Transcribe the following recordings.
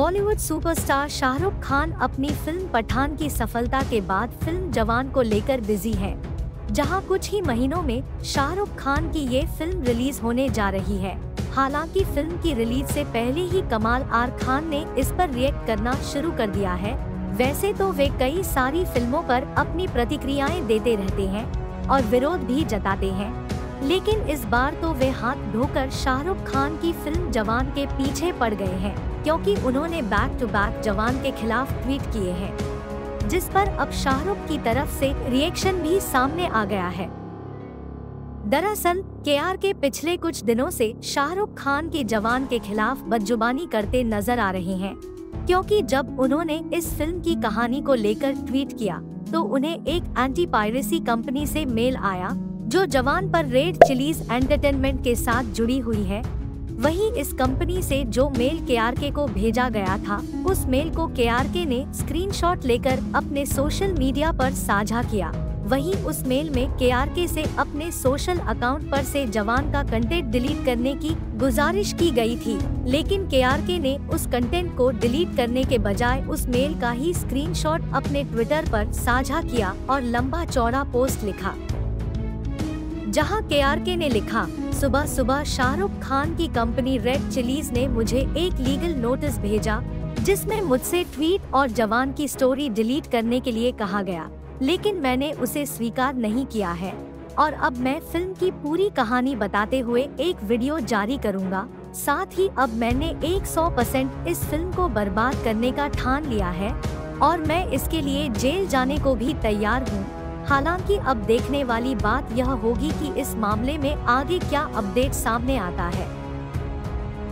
Bollywood superstar Shahrukh Khan अपनी film Pathan की सफलता के बाद फ़िल्म जवान को लेकर बिज़ी हैं, जहाँ कुछ ही महीनों में शाहरुख खान की ये फ़िल्म रिलीज़ होने जा रही है। हालाँकि फ़िल्म की रिलीज़ से पहले ही कमाल आर खान ने इस पर रिएक्ट करना शुरू कर दिया है। वैसे तो वे कई सारी फ़िल्मों पर अपनी प्रतिक्रियाएँ देते रहते हैं और विरोध भी जताते हैं। लेकिन इस बार तो वे हाथ धोकर शाहरुख खान की फ़िल्म जवान के पीछे पड़ गए हैं। क्योंकि उन्होंने बैक टू बैक जवान के खिलाफ ट्वीट किए हैं, जिस पर अब शाहरुख की तरफ़ से रिएक्शन भी सामने आ गया है। दरअसल के आर के पिछले कुछ दिनों से शाहरुख खान के जवान के खिलाफ बदजुबानी करते नज़र आ रहे हैं, क्योंकि जब उन्होंने इस फ़िल्म की कहानी को लेकर ट्वीट किया तो उन्हें एक एंटी पायरेसी कंपनी से मेल आया, जो जवान पर रेड चिलीज एंटरटेनमेंट के साथ जुड़ी हुई है वहीं इस कंपनी से जो मेल के को भेजा गया था, उस मेल को के ने स्क्रीनशॉट लेकर अपने सोशल मीडिया पर साझा किया। वहीं उस मेल में के से अपने सोशल अकाउंट पर से जवान का कंटेंट डिलीट करने की गुजारिश की गई थी, लेकिन के ने उस कंटेंट को डिलीट करने के बजाय उस मेल का ही स्क्रीनशॉट अपने ट्विटर पर साझा किया और लंबा चौड़ा पोस्ट लिखा। जहाँ के ने लिखा, सुबह सुबह शाहरुख खान की कंपनी रेड चिलीज ने मुझे एक लीगल नोटिस भेजा, जिसमें मुझसे ट्वीट और जवान की स्टोरी डिलीट करने के लिए कहा गया, लेकिन मैंने उसे स्वीकार नहीं किया है। और अब मैं फ़िल्म की पूरी कहानी बताते हुए एक वीडियो जारी करूँगा। साथ ही अब मैंने 100 परसेंट इस फ़िल्म को बर्बाद करने का ठान लिया है और मैं इसके लिए जेल जाने को भी तैयार हूँ। हालाँकि अब देखने वाली बात यह होगी कि इस मामले में आगे क्या अपडेट सामने आता है।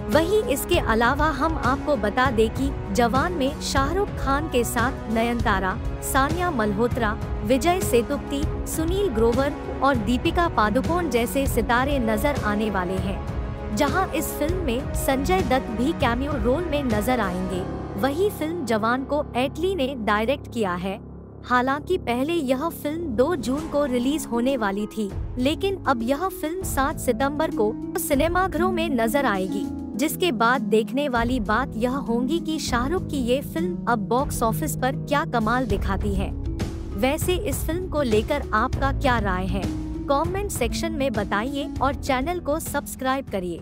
वहीं इसके अलावा हम आपको बता दें कि जवान में शाहरुख खान के साथ नयनतारा, सानिया मल्होत्रा, विजय सेतुपति, सुनील ग्रोवर और दीपिका पादुकोण जैसे सितारे नज़र आने वाले हैं, जहाँ इस फ़िल्म में संजय दत्त भी कैमियो रोल में नज़र आएँगे। वही फ़िल्म जवान को एटली ने डायरेक्ट किया है। हालाँकि पहले यह फ़िल्म 2 जून को रिलीज़ होने वाली थी, लेकिन अब यह फ़िल्म 7 सितंबर को सिनेमाघरों में नज़र आएगी, जिसके बाद देखने वाली बात यह होगी कि शाहरुख की ये फ़िल्म अब बॉक्स ऑफ़िस पर क्या कमाल दिखाती है। वैसे इस फ़िल्म को लेकर आपका क्या राय है? कमेंट सेक्शन में बताइए और चैनल को सब्सक्राइब करिए।